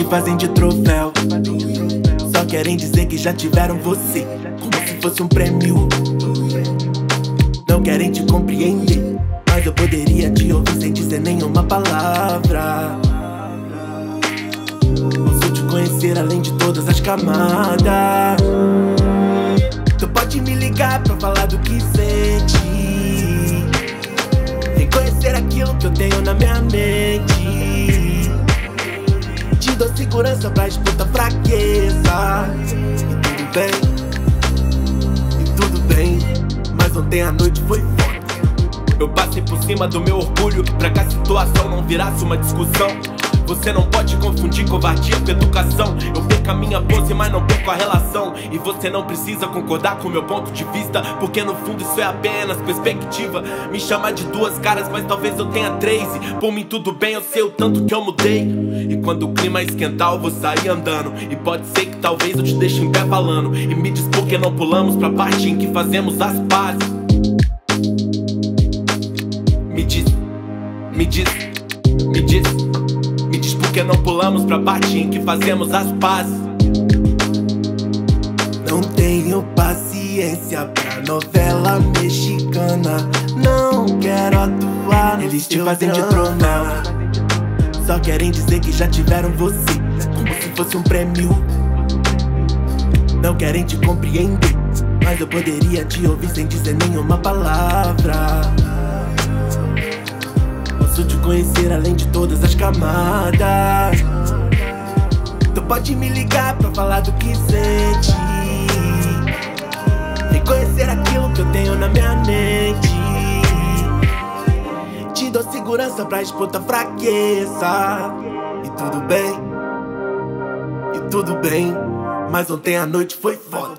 te fazem de troféu. Só querem dizer que já tiveram você, como se fosse um prêmio. Não querem te compreender, mas eu poderia te ouvir sem dizer nenhuma palavra. Posso te conhecer além de todas as camadas. Tu pode me ligar pra falar do que sente. Reconhecer aquilo que eu tenho na minha mente. Segurança pra disputa fraqueza. E tudo bem, e tudo bem. Mas ontem a noite foi foda. Eu passei por cima do meu orgulho pra que a situação não virasse uma discussão. Você não pode confundir covardia com educação. Minha pose, mas não perco a relação. E você não precisa concordar com meu ponto de vista, porque no fundo isso é apenas perspectiva. Me chama de duas caras, mas talvez eu tenha três. E por mim tudo bem, eu sei o tanto que eu mudei. E quando o clima esquentar, eu vou sair andando. E pode ser que talvez eu te deixe em pé falando. E me diz por que não pulamos pra parte em que fazemos as pazes. Me diz, me diz, me diz. Me diz por que não pulamos pra parte em que fazemos as pazes. Tenho paciência pra novela mexicana. Não quero atuar. Eles te fazem de troféu. Só querem dizer que já tiveram você, como se fosse um prêmio. Não querem te compreender, mas eu poderia te ouvir sem dizer nenhuma palavra. Posso te conhecer além de todas as camadas. Tu pode me ligar pra falar do que sente. Na minha mente. Te dou segurança pra disputa fraqueza. E tudo bem, e tudo bem. Mas ontem a noite foi foda.